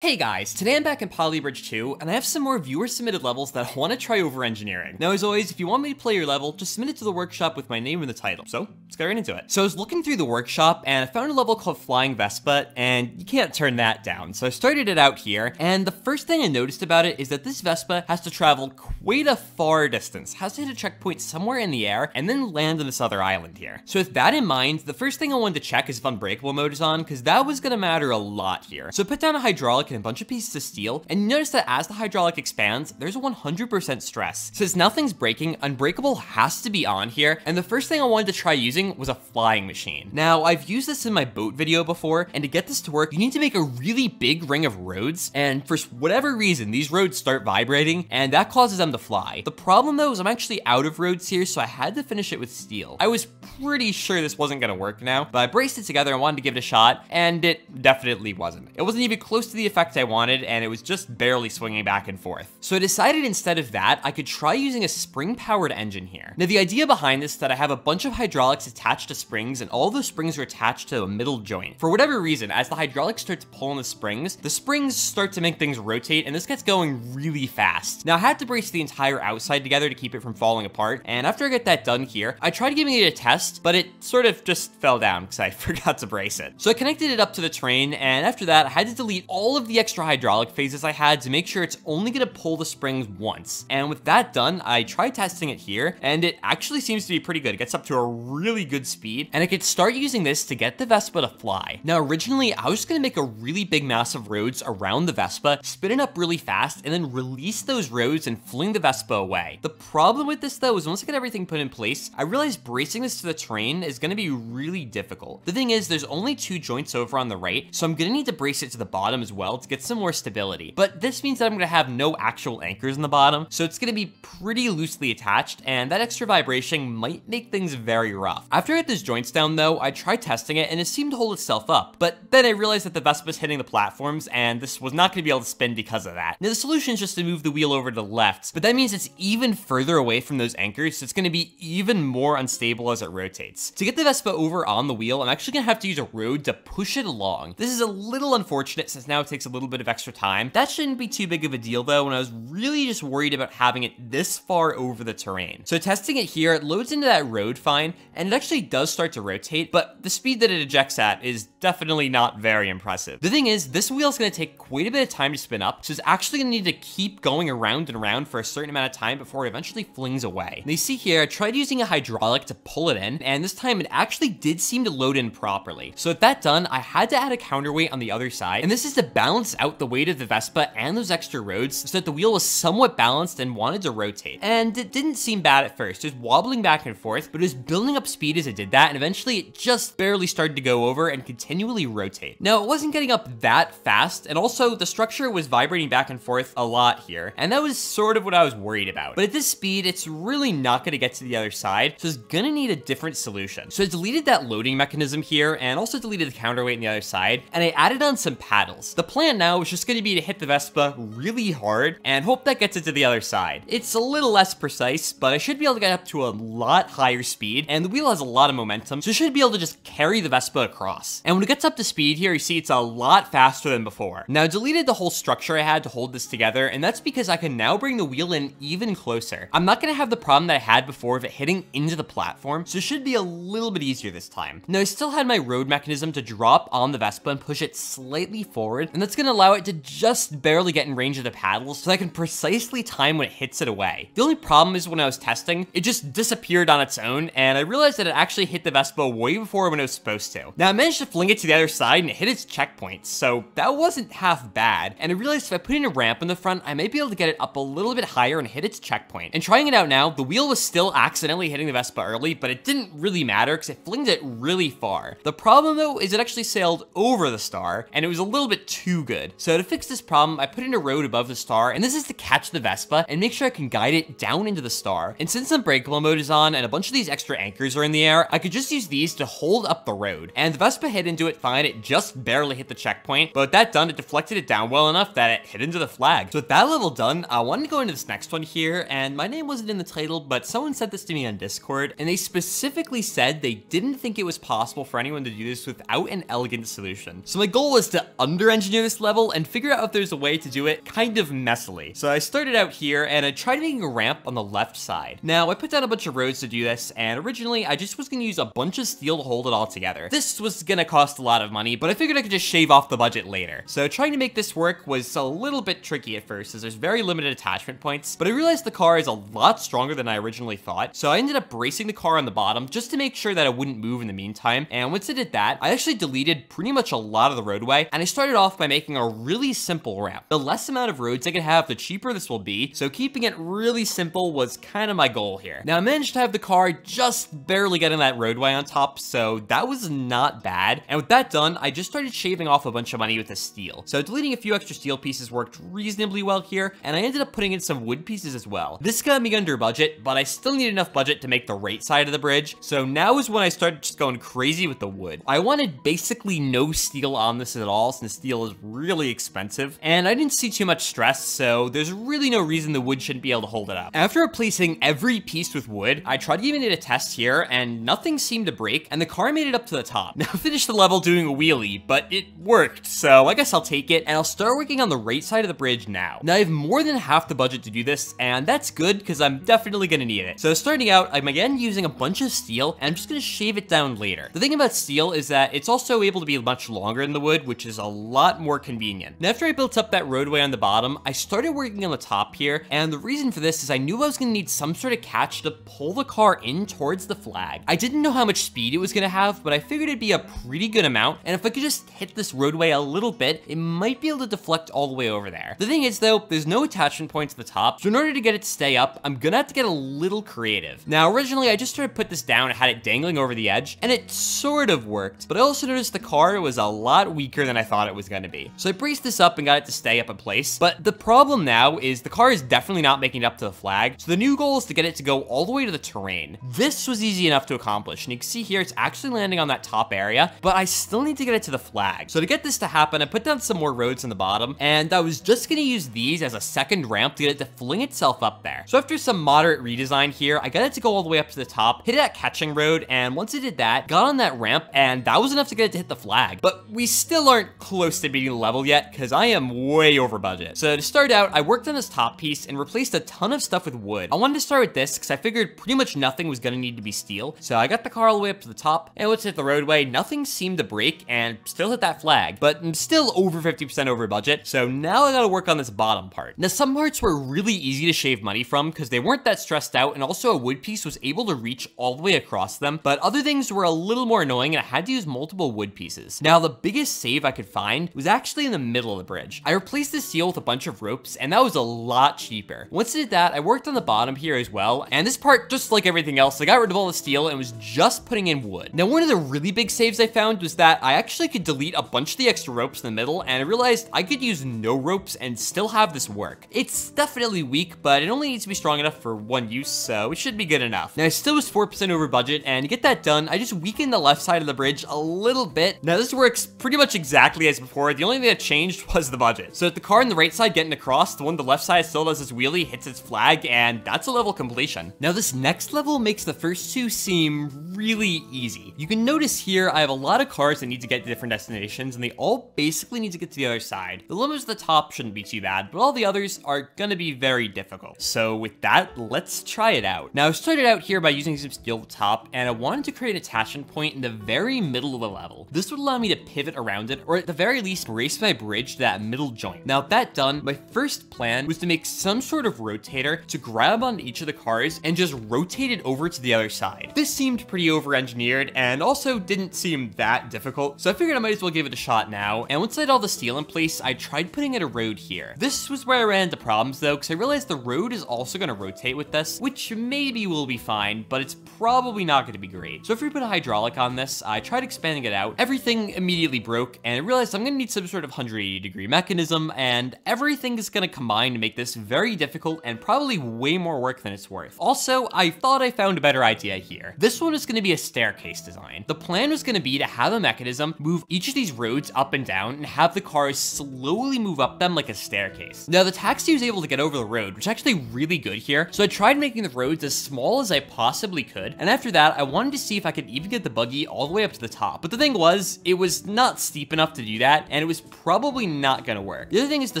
Hey guys, today I'm back in Poly Bridge 2, and I have some more viewer-submitted levels that I want to try over engineering. Now as always, if you want me to play your level, just submit it to the workshop with my name in the title. So, let's get right into it. So I was looking through the workshop, and I found a level called Flying Vespa, and you can't turn that down. So I started it out here, and the first thing I noticed about it is that this Vespa has to travel quite a far distance, has to hit a checkpoint somewhere in the air, and then land on this other island here. So with that in mind, the first thing I wanted to check is if Unbreakable mode is on, because that was going to matter a lot here. So I put down a hydraulic and a bunch of pieces of steel, and notice that as the hydraulic expands, there's a 100% stress. Since nothing's breaking, Unbreakable has to be on here, and the first thing I wanted to try using was a flying machine. Now, I've used this in my boat video before, and to get this to work, you need to make a really big ring of roads, and for whatever reason, these roads start vibrating, and that causes them to fly. The problem though is I'm actually out of roads here, so I had to finish it with steel. I was pretty sure this wasn't gonna work now, but I braced it together and wanted to give it a shot, and it definitely wasn't. It wasn't even close to the effect I wanted, and it was just barely swinging back and forth. So I decided instead of that, I could try using a spring-powered engine here. Now the idea behind this is that I have a bunch of hydraulics attached to springs, and all those springs are attached to a middle joint. For whatever reason, as the hydraulics start to pull on the springs, the springs start to make things rotate, and this gets going really fast. Now I had to brace the entire outside together to keep it from falling apart, and after I get that done here, I tried giving it a test, but it sort of just fell down because I forgot to brace it. So I connected it up to the train, and after that, I had to delete all of the extra hydraulic phases I had to make sure it's only gonna pull the springs once. And with that done, I tried testing it here, and it actually seems to be pretty good. It gets up to a really good speed, and I could start using this to get the Vespa to fly. Now, originally, I was gonna make a really big mass of roads around the Vespa, spin it up really fast, and then release those roads and fling the Vespa away. The problem with this, though, is once I get everything put in place, I realized bracing this to the train is gonna be really difficult. The thing is, there's only two joints over on the right, so I'm gonna need to brace it to the bottom as well to get some more stability. But this means that I'm gonna have no actual anchors in the bottom, so it's gonna be pretty loosely attached, and that extra vibration might make things very rough. After I get those joints down though, I tried testing it and it seemed to hold itself up, but then I realized that the Vespa Vespa's hitting the platforms and this was not gonna be able to spin because of that. Now the solution is just to move the wheel over to the left, but that means it's even further away from those anchors, so it's gonna be even more unstable as it rotates. To get the Vespa over on the wheel, I'm actually gonna have to use a road to push it along. This is a little unfortunate since now it takes a little bit of extra time. That shouldn't be too big of a deal though, and I was really just worried about having it this far over the terrain. So testing it here, it loads into that road fine, and it actually does start to rotate, but the speed that it ejects at is definitely not very impressive. The thing is, this wheel is gonna take quite a bit of time to spin up, so it's actually gonna need to keep going around and around for a certain amount of time before it eventually flings away. And you see here, I tried using a hydraulic to pull it in, and this time it actually did seem to load in properly. So with that done, I had to add a counterweight on the other side, and this is to balance out the weight of the Vespa and those extra roads so that the wheel was somewhat balanced and wanted to rotate. And it didn't seem bad at first, just wobbling back and forth, but it was building up speed as it did that, and eventually it just barely started to go over and continually rotate. Now, it wasn't getting up that fast, and also the structure was vibrating back and forth a lot here, and that was sort of what I was worried about. But at this speed, it's really not gonna get to the other side, so it's gonna need a different solution. So I deleted that loading mechanism here, and also deleted the counterweight on the other side, and I added on some paddles. The plan now is just gonna be to hit the Vespa really hard, and hope that gets it to the other side. It's a little less precise, but I should be able to get up to a lot higher speed, and the wheel has a lot of momentum, so I should be able to just carry the Vespa across. And when it gets up to speed here, you see it's a lot faster than before. Now, I deleted the whole structure I had to hold this together, and that's because I can now bring the wheel in even closer. I'm not gonna have the problem that I had before of it hitting into the platform, so it should be a little bit easier this time. Now, I still had my road mechanism to drop on the Vespa and push it slightly forward, and that's gonna allow it to just barely get in range of the paddles so I can precisely time when it hits it away. The only problem is when I was testing, it just disappeared on its own, and I realized that it actually hit the Vespa way before when it was supposed to. Now, I managed to fling it to the other side and it hit its checkpoints, so that wasn't half bad, and I realized if I put in a ramp in the front, I might be able to get it up a little bit higher and hit its checkpoint. And trying it out now, the wheel was still accidentally hitting the Vespa early, but it didn't really matter because it flinged it really far. The problem though is it actually sailed over the star, and it was a little bit too good. So to fix this problem, I put in a road above the star, and this is to catch the Vespa and make sure I can guide it down into the star. And since Unbreakable mode is on and a bunch of these extra anchors are in the air, I could just use these to hold up the road. And the Vespa hit into it fine, it just barely hit the checkpoint, but that done, it deflected it down well enough that it hit into the flag. So with that level done, I wanted to go into this next one here, and my name wasn't in the title, but someone said this to me on Discord, and they specifically said they didn't think it was possible for anyone to do this without an elegant solution. So my goal was to under-engineer this level and figure out if there's a way to do it kind of messily. So I started out here and I tried making a ramp on the left side. Now I put down a bunch of roads to do this and originally I just was gonna use a bunch of steel to hold it all together. This was gonna cost a lot of money, but I figured I could just shave off the budget later. So trying to make this work was a little bit tricky at first as there's very limited attachment points, but I realized the car is a lot stronger than I originally thought. So I ended up bracing the car on the bottom just to make sure that it wouldn't move in the meantime. And once I did that, I actually deleted pretty much a lot of the roadway and I started off by making a really simple ramp. The less amount of roads I could have, the cheaper this will be. So keeping it really simple was kind of my goal here. Now I managed to have the car just barely getting that roadway on top, so that was not bad. And with that done, I just started shaving off a bunch of money with the steel. So deleting a few extra steel pieces worked reasonably well here, and I ended up putting in some wood pieces as well. This got me under budget, but I still need enough budget to make the right side of the bridge, so now is when I started just going crazy with the wood. I wanted basically no steel on this at all, since steel is really expensive, and I didn't see too much stress, so there's really no reason the wood shouldn't be able to hold it up. After replacing every piece with wood, I tried giving it a test here, and nothing seemed to break, and the car made it up to the top. Now, I finished the level doing a wheelie, but it worked, so I guess I'll take it, and I'll start working on the right side of the bridge now. Now, I have more than half the budget to do this, and that's good, because I'm definitely gonna need it. So starting out, I'm again using a bunch of steel, and I'm just gonna shave it down later. The thing about steel is that it's also able to be much longer than the wood, which is a lot more convenient. And after I built up that roadway on the bottom, I started working on the top here, and the reason for this is I knew I was gonna need some sort of catch to pull the car in towards the flag. I didn't know how much speed it was gonna have, but I figured it'd be a pretty good amount, and if I could just hit this roadway a little bit, it might be able to deflect all the way over there. The thing is though, there's no attachment point to the top, so in order to get it to stay up, I'm gonna have to get a little creative. Now originally I just tried to put this down and had it dangling over the edge, and it sort of worked, but I also noticed the car was a lot weaker than I thought it was gonna be. So I braced this up and got it to stay up in place, but the problem now is the car is definitely not making it up to the flag, so the new goal is to get it to go all the way to the terrain. This was easy enough to accomplish, and you can see here it's actually landing on that top area, but I still need to get it to the flag. So to get this to happen, I put down some more roads in the bottom, and I was just gonna use these as a second ramp to get it to fling itself up there. So after some moderate redesign here, I got it to go all the way up to the top, hit that catching road, and once it did that, got on that ramp, and that was enough to get it to hit the flag. But we still aren't close to beating level yet, because I am way over budget. So to start out, I worked on this top piece and replaced a ton of stuff with wood. I wanted to start with this, because I figured pretty much nothing was gonna need to be steel. So I got the car all the way up to the top, and once it hit the roadway, nothing seemed to break, and still hit that flag. But I'm still over 50% over budget, so now I gotta work on this bottom part. Now some parts were really easy to shave money from, because they weren't that stressed out, and also a wood piece was able to reach all the way across them, but other things were a little more annoying, and I had to use multiple wood pieces. Now the biggest save I could find was actually in the middle of the bridge. I replaced the steel with a bunch of ropes, and that was a lot cheaper. Once I did that, I worked on the bottom here as well, and this part, just like everything else, I got rid of all the steel and was just putting in wood. Now, one of the really big saves I found was that I actually could delete a bunch of the extra ropes in the middle, and I realized I could use no ropes and still have this work. It's definitely weak, but it only needs to be strong enough for one use, so it should be good enough. Now, I still was 4% over budget, and to get that done, I just weakened the left side of the bridge a little bit. Now, this works pretty much exactly as before. The only thing that changed was the budget. So, the car on the right side getting across, the one on the left side still does its wheelie, hits its flag, and that's a level completion. Now, this next level makes the first two seem really easy. You can notice here, I have a lot of cars that need to get to different destinations, and they all basically need to get to the other side. The limos at the top shouldn't be too bad, but all the others are gonna be very difficult. So with that, let's try it out. Now, I started out here by using some steel top, and I wanted to create an attachment point in the very middle of the level. This would allow me to pivot around it, or at the very least, brace my bridge to that middle joint. Now, that done, my first plan was to make some sort of rotator to grab on each of the cars and just rotate it over to the other side. This seemed pretty over-engineered and also didn't seem that difficult, so I figured I might as well give it a shot now. And once I had all the steel in place, I tried putting in a road here. This was where I ran into problems though, because I realized the road is also going to rotate with this, which maybe will be fine, but it's probably not going to be great. So if we put a hydraulic on this, I tried expanding it out. Everything immediately broke, and I realized I'm going to need some sort of 180 degree mechanism, and everything is going to combine to make this very difficult and probably way more work than it's worth. Also, I thought I found a better idea here. This one is going to be a staircase design. The plan was going to be to have a mechanism move each of these roads up and down and have the cars slowly move up them like a staircase. Now, the taxi was able to get over the road, which is actually really good here, so I tried making the roads as small as I possibly could, and after that, I wanted to see if I could even get the buggy all the way up to the top. But the thing was, it was not steep enough to do that, and it was probably not gonna work. The other thing is the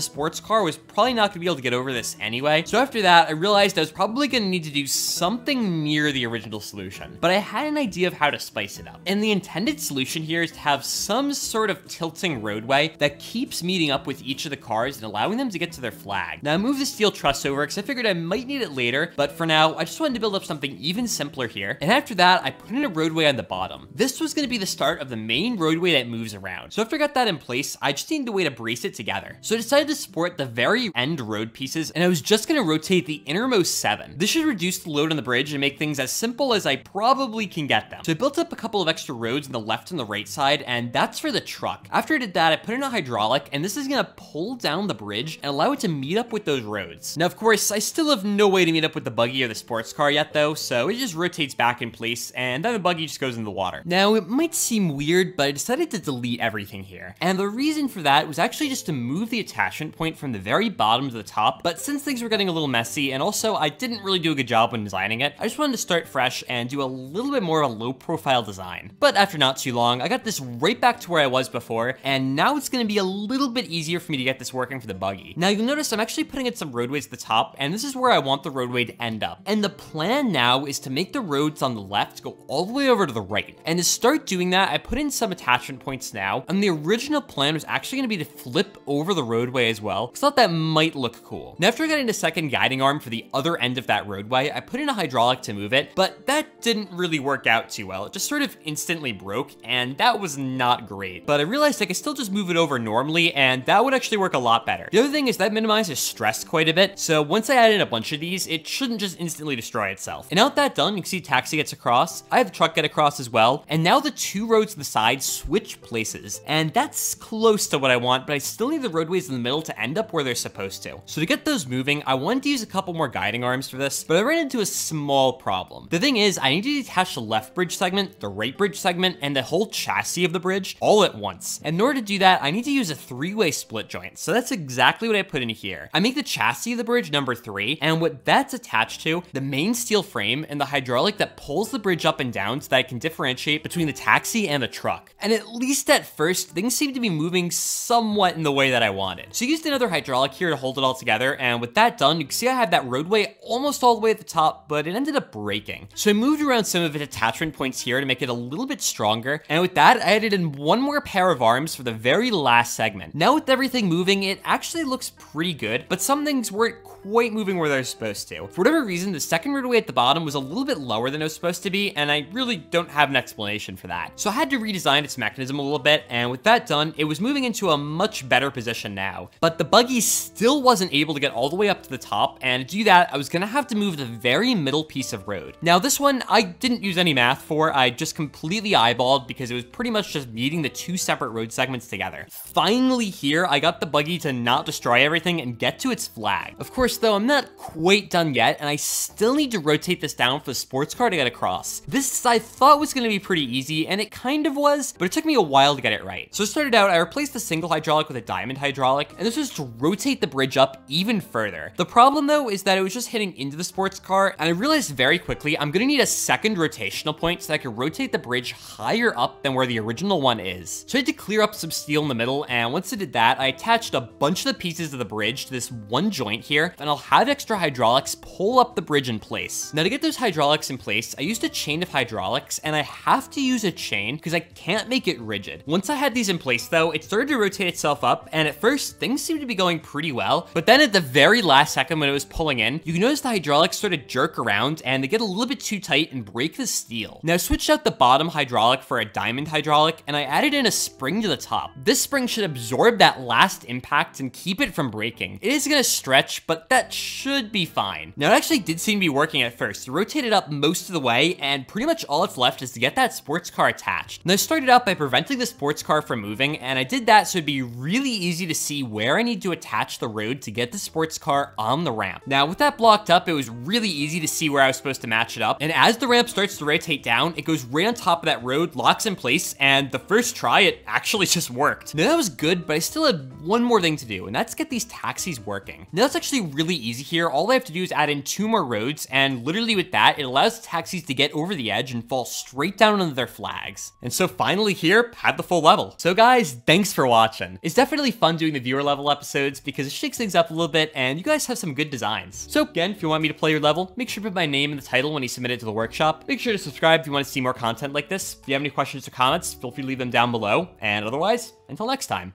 sports car was probably not gonna be able to get over this anyway. So after that, I realized I was probably gonna need to do something near the original solution. But I had an idea of how to spice it up. And the intended solution here is to have some sort of tilting roadway that keeps meeting up with each of the cars and allowing them to get to their flag. Now I moved the steel truss over because I figured I might need it later, but for now, I just wanted to build up something even simpler here. And after that, I put in a roadway on the bottom. This was gonna be the start of the main roadway that moves around. So after I got that in place, just needed a way to brace it together. So I decided to support the very end road pieces, and I was just gonna rotate the innermost seven. This should reduce the load on the bridge and make things as simple as I probably can get them. So I built up a couple of extra roads on the left and the right side, and that's for the truck. After I did that, I put in a hydraulic, and this is gonna pull down the bridge and allow it to meet up with those roads. Now, of course, I still have no way to meet up with the buggy or the sports car yet though, so it just rotates back in place, and then the buggy just goes in the water. Now, it might seem weird, but I decided to delete everything here. And the reason for that was actually just to move the attachment point from the very bottom to the top, but since things were getting a little messy, and also I didn't really do a good job when designing it, I just wanted to start fresh and do a little bit more of a low profile design. But after not too long, I got this right back to where I was before, and now it's gonna be a little bit easier for me to get this working for the buggy. Now you'll notice I'm actually putting in some roadways at the top, and this is where I want the roadway to end up. And the plan now is to make the roads on the left go all the way over to the right. And to start doing that, I put in some attachment points now, and the original plan was actually gonna be to flip over the roadway as well, I thought that might look cool. Now after getting a second guiding arm for the other end of that roadway, I put in a hydraulic to move it, but that didn't really work out too well. It just sort of instantly broke, and that was not great. But I realized I could still just move it over normally, and that would actually work a lot better. The other thing is that minimizes stress quite a bit, so once I added a bunch of these, it shouldn't just instantly destroy itself. And now that done, you can see taxi gets across, I have the truck get across as well, and now the two roads to the side switch places, and that's close to what I want, but I still need the roadways in the middle to end up where they're supposed to. So to get those moving, I wanted to use a couple more guiding arms for this, but I ran into a small problem. The thing is, I need to detach the left bridge segment, the right bridge segment, and the whole chassis of the bridge all at once. And in order to do that, I need to use a three-way split joint. So that's exactly what I put in here. I make the chassis of the bridge number three, and what that's attached to, the main steel frame and the hydraulic that pulls the bridge up and down so that I can differentiate between the taxi and the truck. And at least at first, things seem to be moving somewhat in the way that I wanted. So I used another hydraulic here to hold it all together, and with that done, you can see I have that roadway almost all the way at the top, but it ended up breaking. So I moved around some of its attachment points here to make it a little bit stronger, and with that, I added in one more pair of arms for the very last segment. Now with everything moving, it actually looks pretty good, but some things weren't quite moving where they're supposed to. For whatever reason, the second roadway at the bottom was a little bit lower than it was supposed to be, and I really don't have an explanation for that. So I had to redesign its mechanism a little bit, and with that done, it was moving into a much better position now. But the buggy still wasn't able to get all the way up to the top, and to do that, I was gonna have to move the very middle piece of road. Now this one, I didn't use any math for, I just completely eyeballed because it was pretty much just meeting the two separate road segments together. Finally here, I got the buggy to not destroy everything and get to its flag. Of course, though, I'm not quite done yet, and I still need to rotate this down for the sports car to get across. This I thought was gonna be pretty easy, and it kind of was, but it took me a while to get it right. So it started out, I replaced the single hydraulic with a diamond hydraulic, and this was to rotate the bridge up even further. The problem though is that it was just hitting into the sports car, and I realized very quickly I'm gonna need a second rotational point so that I can rotate the bridge higher up than where the original one is. So I had to clear up some steel in the middle, and once I did that, I attached a bunch of the pieces of the bridge to this one joint here, and I'll have extra hydraulics pull up the bridge in place. Now to get those hydraulics in place, I used a chain of hydraulics, and I have to use a chain because I can't make it rigid. Once I had these in place though, it started to rotate itself up, and at first, things seemed to be going pretty well, but then at the very last second when it was pulling in, you can notice the hydraulics sort of jerk around, and they get a little bit too tight and break the steel. Now I switched out the bottom hydraulic for a diamond hydraulic, and I added in a spring to the top. This spring should absorb that last impact and keep it from breaking. It is gonna stretch, but that should be fine. Now it actually did seem to be working at first. It rotated up most of the way, and pretty much all that's left is to get that sports car attached. And I started out by preventing the sports car from moving, and I did that so it'd be really easy to see where I need to attach the road to get the sports car on the ramp. Now with that blocked up, it was really easy to see where I was supposed to match it up, and as the ramp starts to rotate down, it goes right on top of that road, locks in place, and the first try, it actually just worked. Now that was good, but I still had one more thing to do, and that's get these taxis working. Now that's actually really easy here. All I have to do is add in two more roads, and literally with that, it allows taxis to get over the edge and fall straight down onto their flags. And so finally here, had the full level. So guys, thanks for watching. It's definitely fun doing the viewer level episodes because it shakes things up a little bit and you guys have some good designs. So again, if you want me to play your level, make sure to put my name in the title when you submit it to the workshop. Make sure to subscribe if you want to see more content like this. If you have any questions or comments, feel free to leave them down below. And otherwise, until next time.